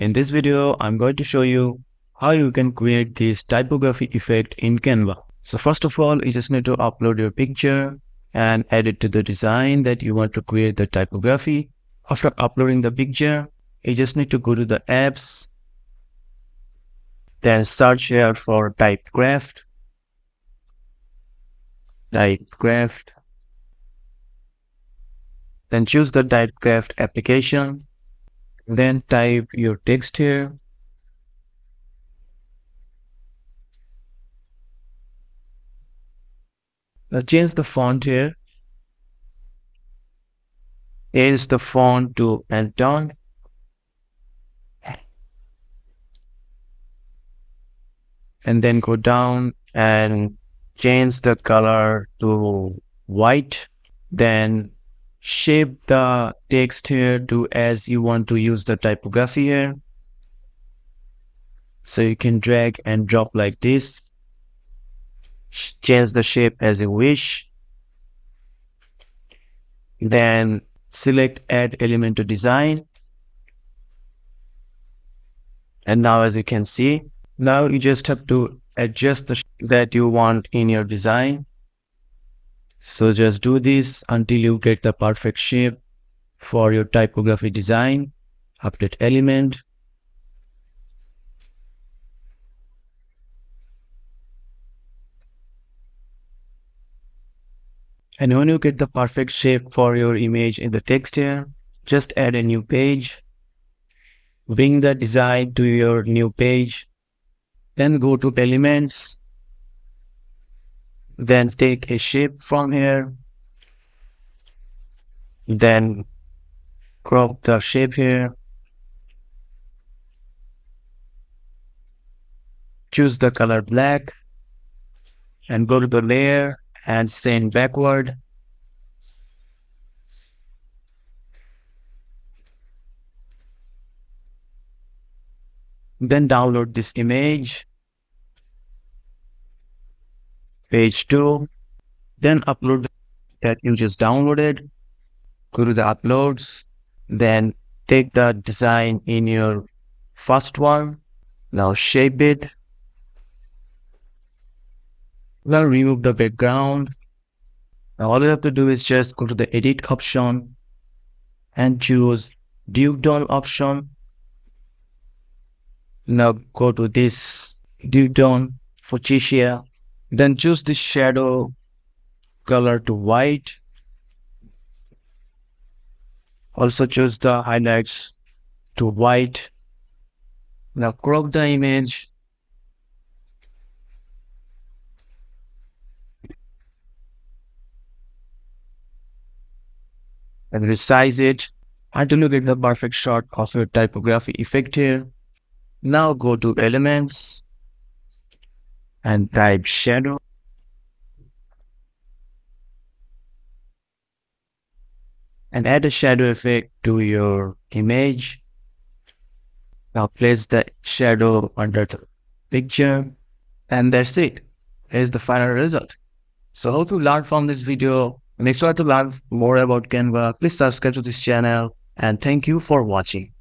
In this video, I'm going to show you how you can create this typography effect in Canva. So first of all, you just need to upload your picture and add it to the design that you want to create the typography. After uploading the picture, you just need to go to the apps, then search here for typecraft, typecraft, then choose the typecraft application, then type your text here. Now change the font here. Change the font to Anton. And then go down and change the color to white. Then shape the text here to as you want to use the typography here. So you can drag and drop like this. Change the shape as you wish. Then select add element to design. And now as you can see, now you just have to adjust the that you want in your design. So just do this until you get the perfect shape for your typography design. Update element. And when you get the perfect shape for your image in the text here, just add a new page. Bring the design to your new page. Then go to elements then take a shape from here then crop the shape here. Choose the color black and go to the layer and send backward. Then download this image page 2 then upload that you just downloaded go to the uploads then take the design in your first one. Now shape it. Now remove the background. Now all you have to do is just go to the edit option and choose duotone option. Now go to this duotone fuchsia then choose the shadow color to white. Also choose the highlights to white. Now crop the image. And resize it until you get the perfect shot of your typography effect here. Now go to elements and type shadow. And add a shadow effect to your image. Now place the shadow under the picture. And that's it. Here's the final result. So hope you learned from this video. And if you want to learn more about Canva, please subscribe to this channel. And thank you for watching.